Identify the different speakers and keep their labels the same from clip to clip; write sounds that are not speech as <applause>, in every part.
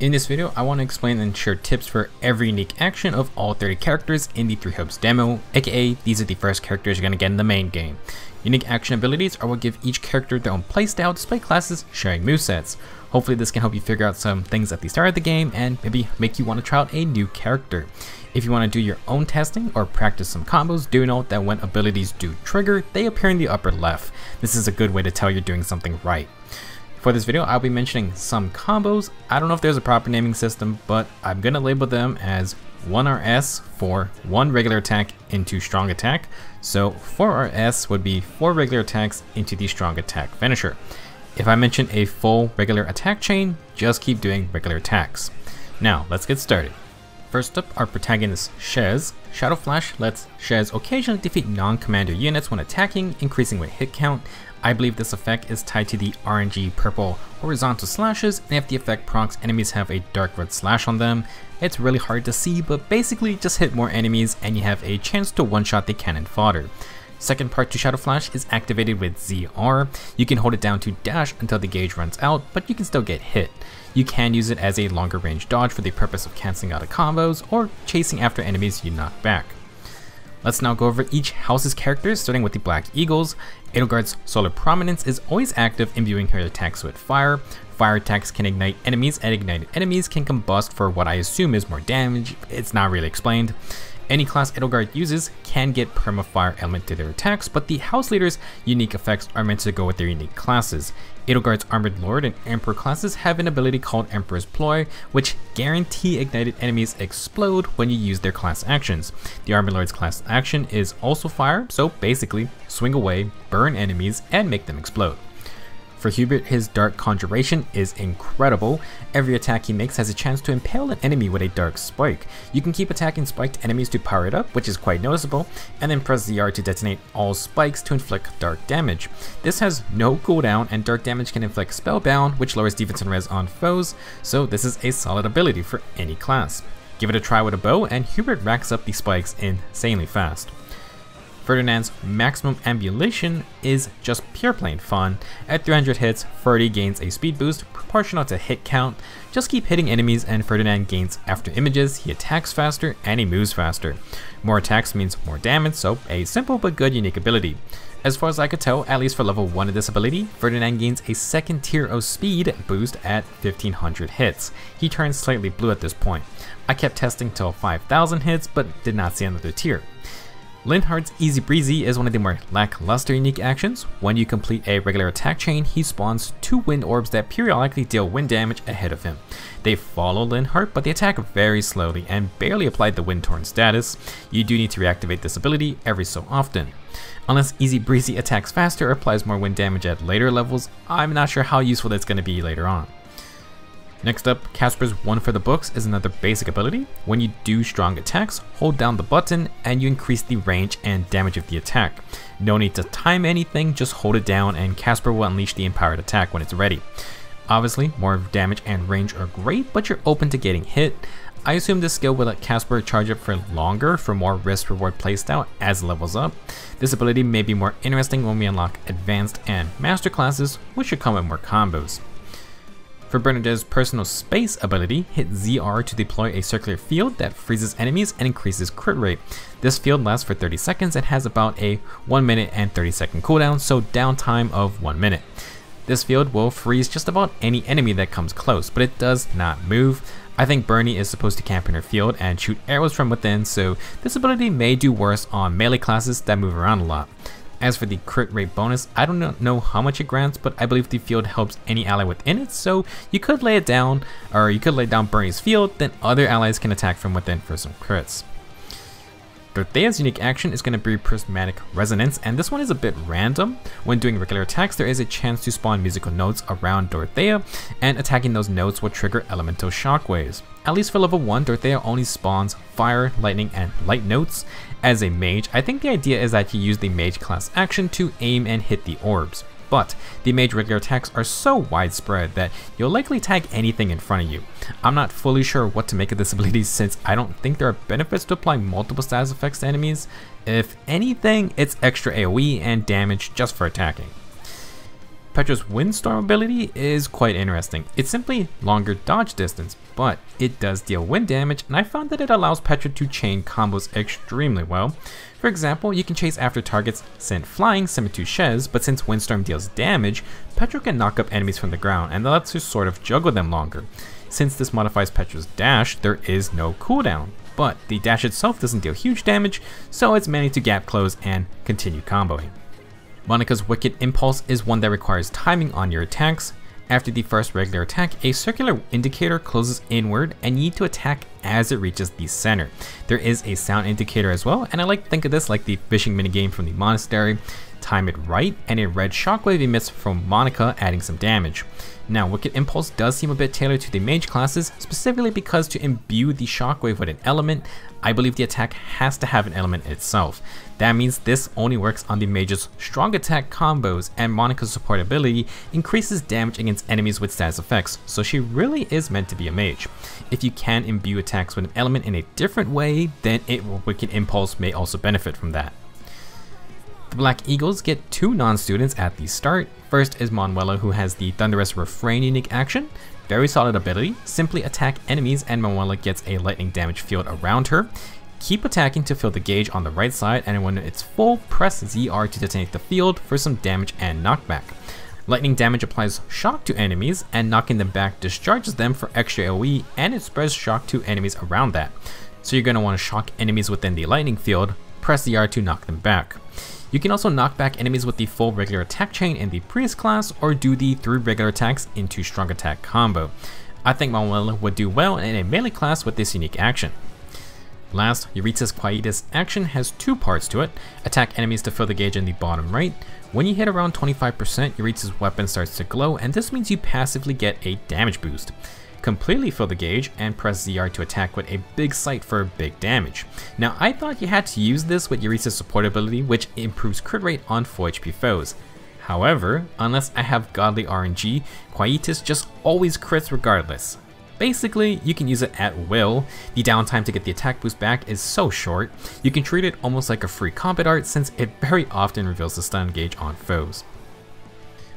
Speaker 1: In this video, I want to explain and share tips for every unique action of all 30 characters in the 3 Hopes demo, aka these are the first characters you're going to get in the main game. Unique action abilities are what give each character their own playstyle despite classes sharing movesets. Hopefully this can help you figure out some things at the start of the game and maybe make you want to try out a new character. If you want to do your own testing or practice some combos, do note that when abilities do trigger, they appear in the upper left. This is a good way to tell you're doing something right. For this video, I'll be mentioning some combos. I don't know if there's a proper naming system, but I'm gonna label them as 1RS for one regular attack into strong attack. So 4RS would be four regular attacks into the strong attack finisher. If I mention a full regular attack chain, just keep doing regular attacks. Now, let's get started. First up, our protagonist Shez. Shadow Flash lets Shez occasionally defeat non-commander units when attacking, increasing with hit count. I believe this effect is tied to the RNG purple horizontal slashes, and if the effect procs enemies have a dark red slash on them, it's really hard to see, but basically just hit more enemies and you have a chance to one-shot the cannon fodder. Second part to Shadow Flash is activated with ZR. You can hold it down to dash until the gauge runs out, but you can still get hit. You can use it as a longer range dodge for the purpose of cancelling out of combos or chasing after enemies you knock back. Let's now go over each house's characters, starting with the Black Eagles. Edelgard's Solar Prominence is always active, imbuing her attacks with fire. Fire attacks can ignite enemies, and ignited enemies can combust for what I assume is more damage. It's not really explained. Any class Edelgard uses can get permafire element to their attacks, but the house leader's unique effects are meant to go with their unique classes. Edelgard's Armored Lord and Emperor classes have an ability called Emperor's Ploy, which guarantee ignited enemies explode when you use their class actions. The Armored Lord's class action is also fire, so basically swing away, burn enemies, and make them explode. For Hubert, his Dark Conjuration is incredible. Every attack he makes has a chance to impale an enemy with a Dark Spike. You can keep attacking spiked enemies to power it up, which is quite noticeable, and then press ZR to detonate all spikes to inflict dark damage. This has no cooldown, and dark damage can inflict Spellbound, which lowers defense and res on foes, so this is a solid ability for any class. Give it a try with a bow, and Hubert racks up the spikes insanely fast. Ferdinand's maximum ambulation is just pure plain fun. At 300 hits, Ferdy gains a speed boost proportional to hit count. Just keep hitting enemies and Ferdinand gains after images, he attacks faster and he moves faster. More attacks means more damage, so a simple but good unique ability. As far as I could tell, at least for level 1 of this ability, Ferdinand gains a second tier of speed boost at 1500 hits. He turns slightly blue at this point. I kept testing till 5000 hits, but did not see another tier. Linhardt's Easy Breezy is one of the more lackluster unique actions. When you complete a regular attack chain, he spawns two wind orbs that periodically deal wind damage ahead of him. They follow Linhardt, but they attack very slowly and barely apply the Wind Torn status. You do need to reactivate this ability every so often. Unless Easy Breezy attacks faster or applies more wind damage at later levels, I'm not sure how useful that's going to be later on. Next up, Caspar's One for the Books is another basic ability. When you do strong attacks, hold down the button and you increase the range and damage of the attack. No need to time anything, just hold it down and Caspar will unleash the empowered attack when it's ready. Obviously, more damage and range are great, but you're open to getting hit. I assume this skill will let Casper charge up for longer for more risk reward playstyle as it levels up. This ability may be more interesting when we unlock advanced and master classes, which should come with more combos. For Bernadetta's personal space ability, hit ZR to deploy a circular field that freezes enemies and increases crit rate. This field lasts for 30 seconds and has about a 1 minute and 30 second cooldown, so downtime of 1 minute. This field will freeze just about any enemy that comes close, but it does not move. I think Bernie is supposed to camp in her field and shoot arrows from within, so this ability may do worse on melee classes that move around a lot. As for the crit rate bonus, I don't know how much it grants, but I believe the field helps any ally within it, so you could lay it down, or you could lay down Bernie's field, then other allies can attack from within for some crits. Dorothea's unique action is going to be Prismatic Resonance, and this one is a bit random. When doing regular attacks, there is a chance to spawn musical notes around Dorothea, and attacking those notes will trigger elemental shockwaves. At least for level 1, Dorothea only spawns fire, lightning, and light notes. As a mage, I think the idea is that you use the mage class action to aim and hit the orbs but the mage regular attacks are so widespread that you'll likely tag anything in front of you. I'm not fully sure what to make of this ability <laughs> since I don't think there are benefits to applying multiple status effects to enemies. If anything, it's extra AoE and damage just for attacking. Petra's Windstorm ability is quite interesting. It's simply longer dodge distance, but it does deal wind damage and I found that it allows Petra to chain combos extremely well. For example, you can chase after targets sent flying similar to Shez, but since Windstorm deals damage, Petra can knock up enemies from the ground and that lets her sort of juggle them longer. Since this modifies Petra's dash, there is no cooldown, but the dash itself doesn't deal huge damage, so it's mainly to gap close and continue comboing. Monica's Wicked Impulse is one that requires timing on your attacks. After the first regular attack, a circular indicator closes inward and you need to attack as it reaches the center. There is a sound indicator as well, and I like to think of this like the fishing minigame from the monastery. Time it right, and a red shockwave emits from Monica, adding some damage. Now, Wicked Impulse does seem a bit tailored to the mage classes, specifically because to imbue the shockwave with an element, I believe the attack has to have an element itself. That means this only works on the mage's strong attack combos, and Monica's support ability increases damage against enemies with status effects, so she really is meant to be a mage. If you can imbue attacks with an element in a different way, then it Wicked Impulse may also benefit from that. The Black Eagles get two non-students at the start. First is Manuela who has the Thunderous Refrain unique action. Very solid ability, simply attack enemies and Manuela gets a lightning damage field around her. Keep attacking to fill the gauge on the right side and when it's full, press ZR to detonate the field for some damage and knockback. Lightning damage applies shock to enemies and knocking them back discharges them for extra AoE and it spreads shock to enemies around that. So you're going to want to shock enemies within the lightning field, press ZR to knock them back. You can also knock back enemies with the full regular attack chain in the Priest class or do the 3 regular attacks into strong attack combo. I think Manuela would do well in a melee class with this unique action. Last, Jeritza's Quietus action has two parts to it. Attack enemies to fill the gauge in the bottom right. When you hit around 25%, Jeritza's weapon starts to glow and this means you passively get a damage boost completely fill the gauge, and press ZR to attack with a big sight for big damage. Now I thought you had to use this with Jeritza's support ability which improves crit rate on 4 HP foes. However, unless I have godly RNG, Quietus just always crits regardless. Basically, you can use it at will. The downtime to get the attack boost back is so short, you can treat it almost like a free combat art since it very often reveals the stun gauge on foes.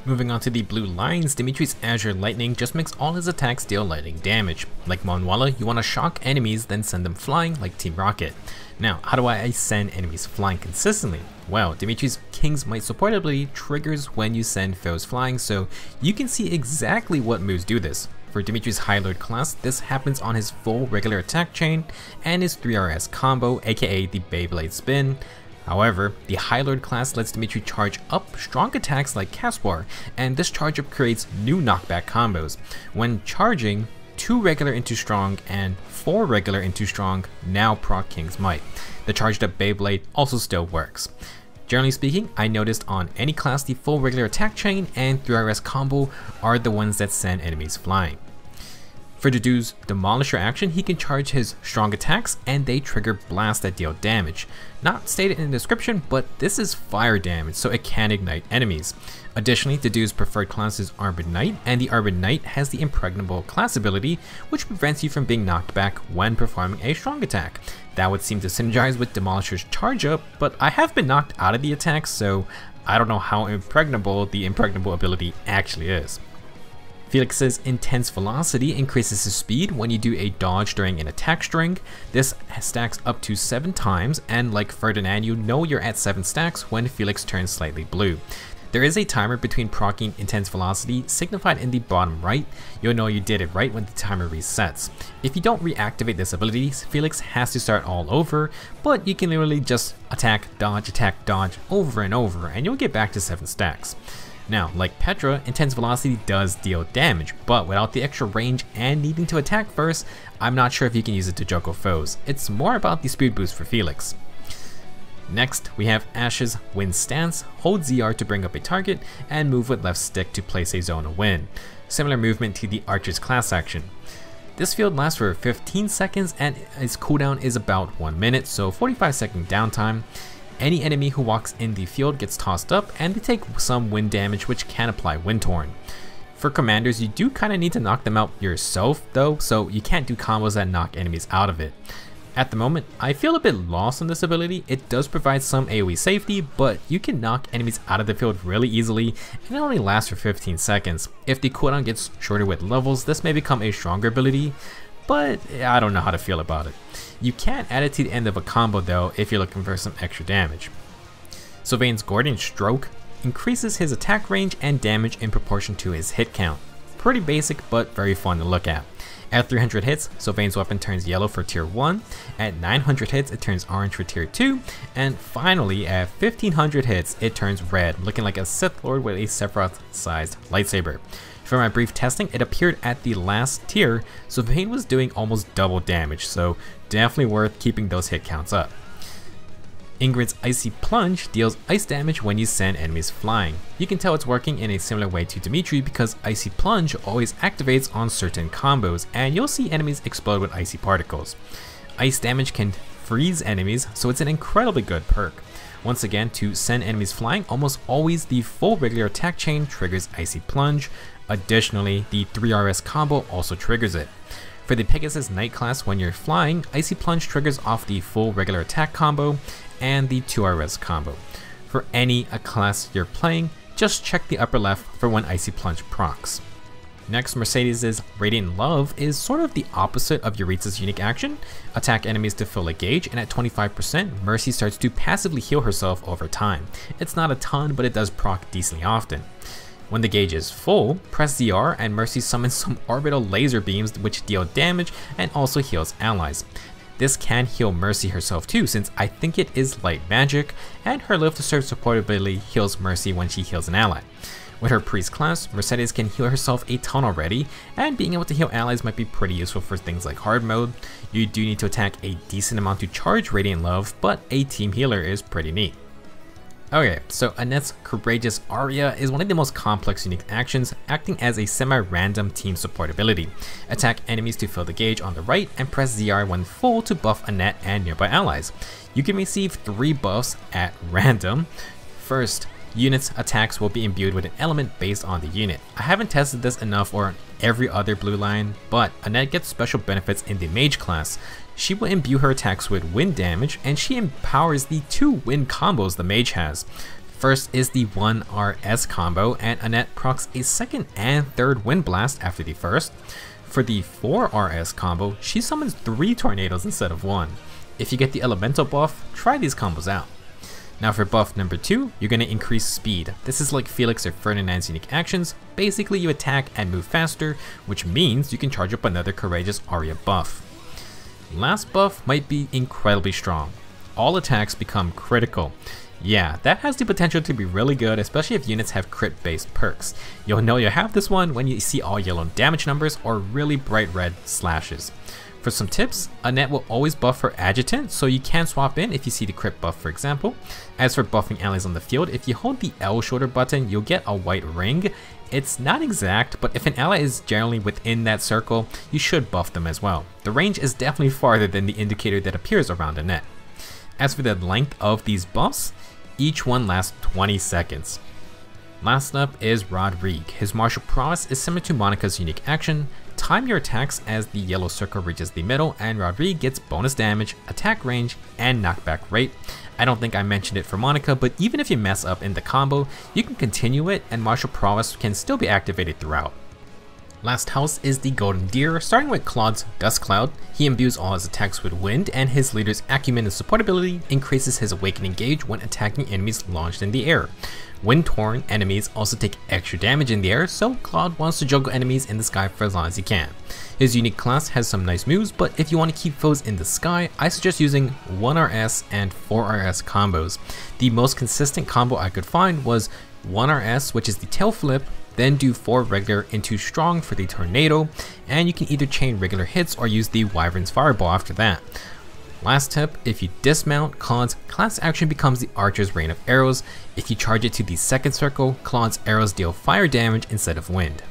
Speaker 1: Moving on to the Blue Lions, Dimitri's Azure Lightning just makes all his attacks deal lightning damage. Like Manuela, you want to shock enemies then send them flying like Team Rocket. Now, how do I send enemies flying consistently? Well, Dimitri's King's Might support ability triggers when you send foes flying, so you can see exactly what moves do this. For Dimitri's High Lord class, this happens on his full regular attack chain and his 3RS combo, aka the Beyblade Spin. However, the High Lord class lets Dimitri charge up strong attacks like Caspar, and this charge up creates new knockback combos. When charging, 2 regular into strong and 4 regular into strong now proc King's Might. The charged up Beyblade also still works. Generally speaking, I noticed on any class the full regular attack chain and 3RS combo are the ones that send enemies flying. For Dedue's Demolisher action, he can charge his strong attacks and they trigger blasts that deal damage. Not stated in the description, but this is fire damage, so it can ignite enemies. Additionally, Dedue's preferred class is Armored Knight, and the Armored Knight has the Impregnable class ability, which prevents you from being knocked back when performing a strong attack. That would seem to synergize with Demolisher's charge up, but I have been knocked out of the attack, so I don't know how impregnable the Impregnable ability actually is. Felix's intense velocity increases his speed when you do a dodge during an attack string. This stacks up to 7 times, and like Ferdinand, you know you're at 7 stacks when Felix turns slightly blue. There is a timer between proccing intense velocity signified in the bottom right. You'll know you did it right when the timer resets. If you don't reactivate this ability, Felix has to start all over, but you can literally just attack, dodge, attack, dodge over and over, and you'll get back to 7 stacks. Now, like Petra, Intense Velocity does deal damage, but without the extra range and needing to attack first, I'm not sure if you can use it to juggle foes. It's more about the speed boost for Felix. Next, we have Ashe's Wind Stance, hold ZR to bring up a target, and move with left stick to place a zone of wind. Similar movement to the Archer's class action. This field lasts for 15 seconds and its cooldown is about 1 minute, so 45 second downtime. Any enemy who walks in the field gets tossed up and they take some wind damage which can apply Wind Torn. For commanders, you do kind of need to knock them out yourself though, so you can't do combos that knock enemies out of it. At the moment, I feel a bit lost on this ability. It does provide some AoE safety, but you can knock enemies out of the field really easily, and it only lasts for 15 seconds. If the cooldown gets shorter with levels, this may become a stronger ability, but I don't know how to feel about it. You can't add it to the end of a combo though if you're looking for some extra damage. Sylvain's Gordian Stroke increases his attack range and damage in proportion to his hit count. Pretty basic, but very fun to look at. At 300 hits, Sylvain's weapon turns yellow for tier 1, at 900 hits it turns orange for tier 2, and finally at 1500 hits it turns red, looking like a Sith Lord with a Sephiroth-sized lightsaber. For my brief testing, it appeared at the last tier, Sylvain was doing almost double damage, so definitely worth keeping those hit counts up. Ingrid's Icy Plunge deals ice damage when you send enemies flying. You can tell it's working in a similar way to Dimitri because Icy Plunge always activates on certain combos and you'll see enemies explode with icy particles. Ice damage can freeze enemies, so it's an incredibly good perk. Once again, to send enemies flying, almost always the full regular attack chain triggers Icy Plunge. Additionally, the 3RS combo also triggers it. For the Pegasus Knight class, when you're flying, Icy Plunge triggers off the full regular attack combo and the 2RS combo. For any a class you're playing, just check the upper left for when Icy Plunge procs. Next, Mercedes' Radiant Love is sort of the opposite of Jeritza's unique action. Attack enemies to fill a gauge, and at 25%, Mercy starts to passively heal herself over time. It's not a ton, but it does proc decently often. When the gauge is full, press ZR and Mercy summons some orbital laser beams which deal damage and also heals allies. This can heal Mercy herself too since I think it is light magic and her live to serve support ability heals Mercy when she heals an ally. With her priest class, Mercedes can heal herself a ton already, and being able to heal allies might be pretty useful for things like hard mode. You do need to attack a decent amount to charge Radiant Love, but a team healer is pretty neat. Okay, so Annette's Courageous Aria is one of the most complex unique actions, acting as a semi-random team support ability. Attack enemies to fill the gauge on the right, and press ZR when full to buff Annette and nearby allies. You can receive 3 buffs at random. First, units' attacks will be imbued with an element based on the unit. I haven't tested this enough or every other Blue Lion, but Annette gets special benefits in the mage class. She will imbue her attacks with wind damage, and she empowers the two wind combos the mage has. First is the 1RS combo, and Annette procs a second and third wind blast after the first. For the 4RS combo, she summons 3 tornadoes instead of 1. If you get the elemental buff, try these combos out. Now for buff number 2, you're going to increase speed. This is like Felix or Ferdinand's unique actions. Basically you attack and move faster, which means you can charge up another Courageous Aria buff. Last buff might be incredibly strong. All attacks become critical. Yeah, that has the potential to be really good, especially if units have crit based perks. You'll know you have this one when you see all yellow damage numbers or really bright red slashes. For some tips, Annette will always buff her adjutant, so you can swap in if you see the crit buff for example. As for buffing allies on the field, if you hold the L shoulder button, you'll get a white ring. It's not exact, but if an ally is generally within that circle, you should buff them as well. The range is definitely farther than the indicator that appears around Annette. As for the length of these buffs, each one lasts 20 seconds. Last up is Rodrigue. His martial prowess is similar to Monica's unique action, Time your attacks as the yellow circle reaches the middle and Rodrigue gets bonus damage, attack range, and knockback rate. I don't think I mentioned it for Monica, but even if you mess up in the combo, you can continue it and martial prowess can still be activated throughout. Last house is the Golden Deer, starting with Claude's Dust Cloud. He imbues all his attacks with wind, and his leader's acumen and support ability increases his awakening gauge when attacking enemies launched in the air. Wind torn enemies also take extra damage in the air, so Claude wants to juggle enemies in the sky for as long as he can. His unique class has some nice moves, but if you want to keep foes in the sky, I suggest using 1RS and 4RS combos. The most consistent combo I could find was 1RS, which is the tail flip, then do 4 regular into strong for the tornado, and you can either chain regular hits or use the Wyvern's Fireball after that. Last tip, if you dismount Claude's class action becomes the Archer's Rain of Arrows. If you charge it to the second circle, Claude's arrows deal fire damage instead of wind.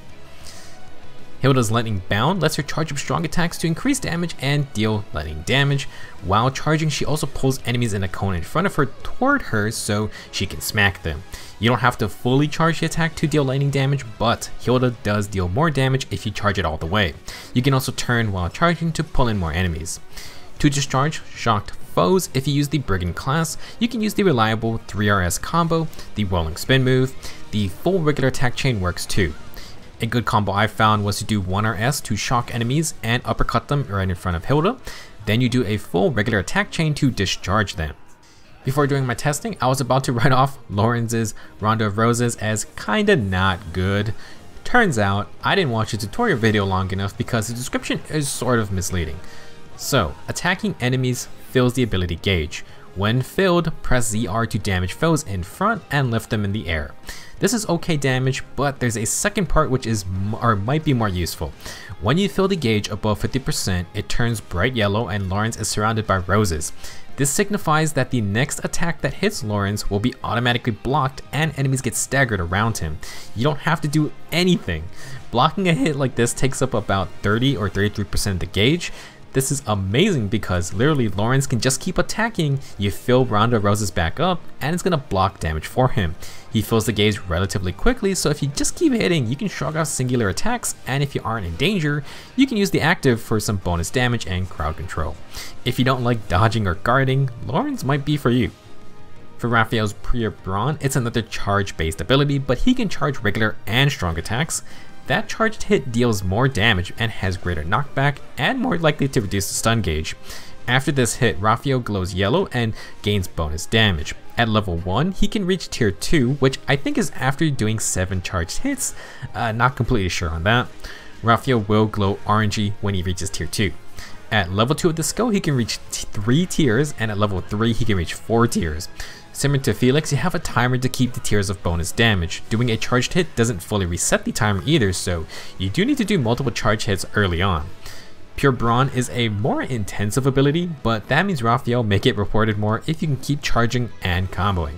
Speaker 1: Hilda's Lightning Bound lets her charge up strong attacks to increase damage and deal lightning damage. While charging, she also pulls enemies in a cone in front of her toward her so she can smack them. You don't have to fully charge the attack to deal lightning damage, but Hilda does deal more damage if you charge it all the way. You can also turn while charging to pull in more enemies. To discharge shocked foes, if you use the Brigand class, you can use the reliable 3RS combo, the Rolling Spin move, the full regular attack chain works too. A good combo I found was to do 1RS to shock enemies and uppercut them right in front of Hilda, then you do a full regular attack chain to discharge them. Before doing my testing, I was about to <laughs> write off Lorenz's Rondo of Roses as kinda not good. Turns out, I didn't watch a tutorial video long enough because the description is sort of misleading. So, attacking enemies fills the ability gauge. When filled, press ZR to damage foes in front and lift them in the air. This is okay damage, but there's a second part which is or might be more useful. When you fill the gauge above 50%, it turns bright yellow and Lawrence is surrounded by roses. This signifies that the next attack that hits Lorenz will be automatically blocked and enemies get staggered around him. You don't have to do anything. Blocking a hit like this takes up about 30 or 33% of the gauge, this is amazing because literally Lorenz can just keep attacking, you fill Ronda Roses back up, and it's gonna block damage for him. He fills the gauge relatively quickly, so if you just keep hitting, you can shrug off singular attacks, and if you aren't in danger, you can use the active for some bonus damage and crowd control. If you don't like dodging or guarding, Lorenz might be for you. For Raphael's Pure Brawn, it's another charge-based ability, but he can charge regular and strong attacks, that charged hit deals more damage and has greater knockback and more likely to reduce the stun gauge. After this hit, Raphael glows yellow and gains bonus damage. At level 1, he can reach tier 2, which I think is after doing 7 charged hits, uh, not completely sure on that. Raphael will glow orangey when he reaches tier 2. At level 2 of the skill, he can reach 3 tiers, and at level 3, he can reach 4 tiers. Similar to Felix, you have a timer to keep the tiers of bonus damage. Doing a charged hit doesn't fully reset the timer either, so you do need to do multiple charge hits early on. Pure Brawn is a more intensive ability, but that means Raphael may get reported more if you can keep charging and comboing.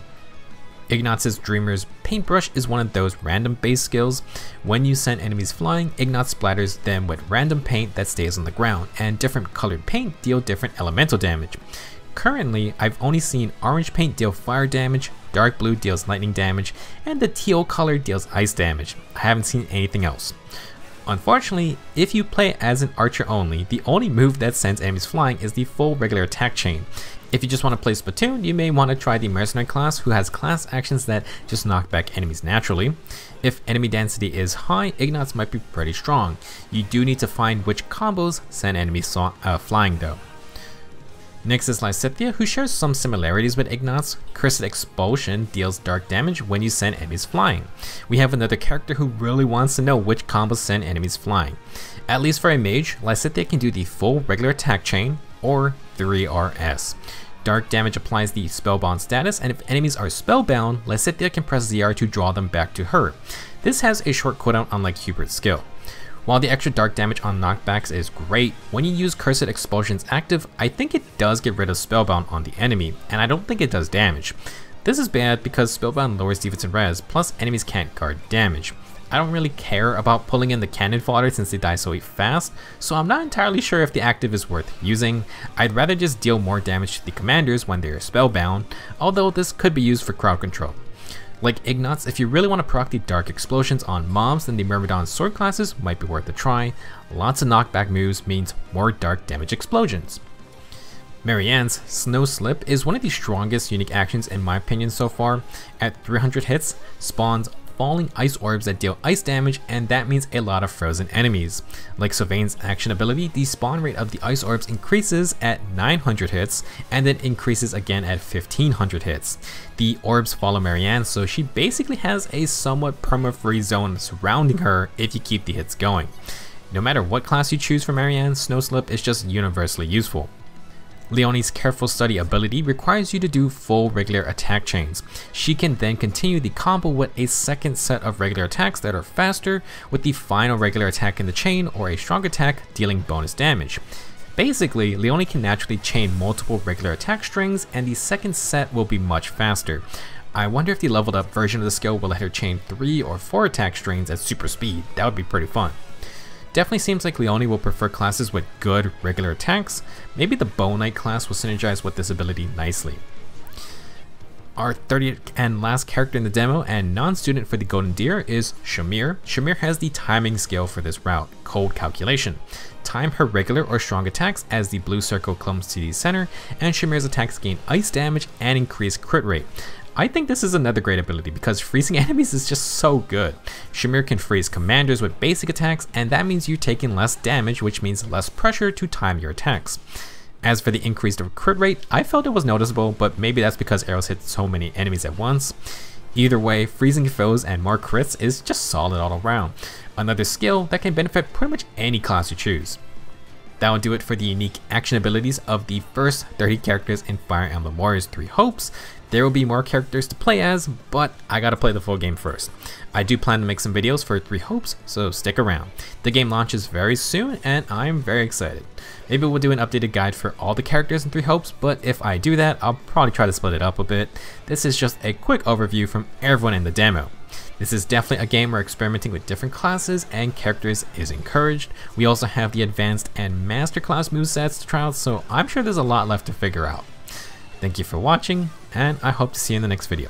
Speaker 1: Ignatz' Dreamer's Paintbrush is one of those random base skills. When you send enemies flying, Ignatz splatters them with random paint that stays on the ground, and different colored paint deal different elemental damage. Currently, I've only seen orange paint deal fire damage, dark blue deals lightning damage, and the teal color deals ice damage. I haven't seen anything else. Unfortunately, if you play as an archer only, the only move that sends enemies flying is the full regular attack chain. If you just want to play Splatoon, you may want to try the Mercenary class who has class actions that just knock back enemies naturally. If enemy density is high, Ignatz might be pretty strong. You do need to find which combos send enemies uh, flying though. Next is Lysithea, who shares some similarities with Ignatz. Cursed Expulsion deals dark damage when you send enemies flying. We have another character who really wants to know which combos send enemies flying. At least for a mage, Lysithea can do the full regular attack chain, or 3RS. Dark damage applies the spellbound status, and if enemies are spellbound, Lysithea can press ZR to draw them back to her. This has a short cooldown unlike Hubert's skill. While the extra dark damage on knockbacks is great, when you use Cursed Expulsions active, I think it does get rid of Spellbound on the enemy, and I don't think it does damage. This is bad because Spellbound lowers defense and res, plus enemies can't guard damage. I don't really care about pulling in the cannon fodder since they die so fast, so I'm not entirely sure if the active is worth using. I'd rather just deal more damage to the commanders when they're spellbound, although this could be used for crowd control. Like Ignatz, if you really want to proc the Dark Explosions on mobs, then the Myrmidon sword classes might be worth a try. Lots of knockback moves means more dark damage explosions. Marianne's Snow Slip is one of the strongest unique actions in my opinion so far. At 300 hits, spawns falling ice orbs that deal ice damage and that means a lot of frozen enemies. Like Sylvain's action ability, the spawn rate of the ice orbs increases at 900 hits and then increases again at 1500 hits. The orbs follow Marianne so she basically has a somewhat perma-free zone surrounding her if you keep the hits going. No matter what class you choose for Marianne, Snow Slip is just universally useful. Leonie's careful study ability requires you to do full regular attack chains. She can then continue the combo with a second set of regular attacks that are faster, with the final regular attack in the chain or a strong attack dealing bonus damage. Basically, Leonie can naturally chain multiple regular attack strings and the second set will be much faster. I wonder if the leveled up version of the skill will let her chain 3 or 4 attack strings at super speed, that would be pretty fun. Definitely seems like Leonie will prefer classes with good regular attacks. Maybe the Bow Knight class will synergize with this ability nicely. Our 30th and last character in the demo and non-student for the Golden Deer is Shamir. Shamir has the timing skill for this route, Cold Calculation. Time her regular or strong attacks as the blue circle clumps to the center, and Shamir's attacks gain ice damage and increase crit rate. I think this is another great ability because freezing <laughs> enemies is just so good. Shamir can freeze commanders with basic attacks, and that means you're taking less damage, which means less pressure to time your attacks. As for the increased crit rate, I felt it was noticeable, but maybe that's because arrows hit so many enemies at once. Either way, freezing foes and more crits is just solid all around. Another skill that can benefit pretty much any class you choose. That will do it for the unique action abilities of the first 30 characters in Fire Emblem Warriors 3 Hopes. There will be more characters to play as, but I gotta play the full game first. I do plan to make some videos for 3 Hopes, so stick around. The game launches very soon and I'm very excited. Maybe we'll do an updated guide for all the characters in 3 Hopes, but if I do that, I'll probably try to split it up a bit. This is just a quick overview from everyone in the demo. This is definitely a game where experimenting with different classes and characters is encouraged. We also have the advanced and master class movesets to try out, so I'm sure there's a lot left to figure out. Thank you for watching, and I hope to see you in the next video.